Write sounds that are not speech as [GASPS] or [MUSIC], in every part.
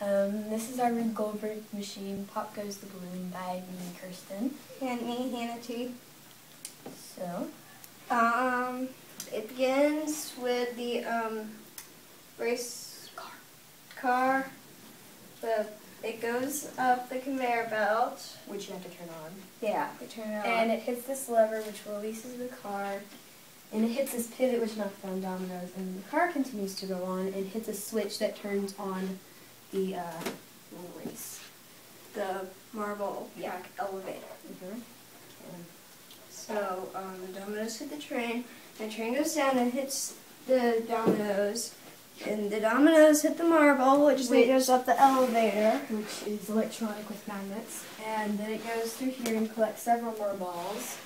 Um, this is our Rube Goldberg machine, Pop Goes the Balloon by me, Kirsten. And me, Hannah T. So, Um, it begins with the um, race car. car. The it goes up the conveyor belt. which you have to turn on. Yeah, we turn it on. And it hits this lever, which releases the car. And it hits this pivot, which knocks down dominoes. And the car continues to go on and hits a switch that turns on the uh, race. the marble Yeah. track elevator. Mm-hmm. So um, the dominoes hit the train. The train goes down and hits the dominoes. And the dominoes hit the marble, which, then Which- goes up the elevator. which is electronic with magnets. And then it goes through here and collects several more balls.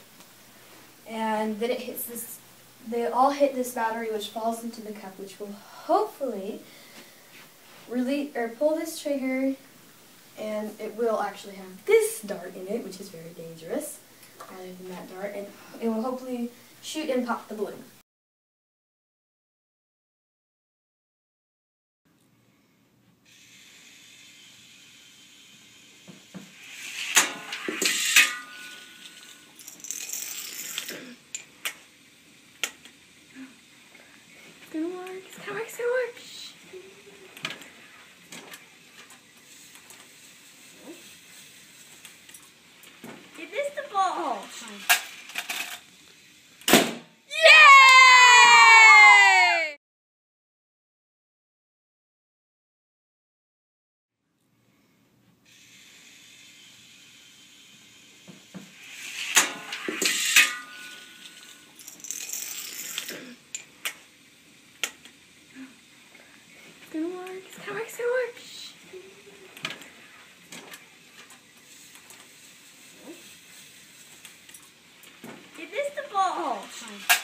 And then it hits this, they all hit this battery which falls into the cup, which will hopefully release, or pull this trigger, and it will actually have this dart in it, which is very dangerous, rather than that dart, and it will hopefully shoot and pop the balloon. [GASPS] It's gonna work. It's gonna work. It's gonna work. Shh. It missed the ball. Yay! It's gonna work. It's gonna work. It's gonna work. Missed the ball. Oh,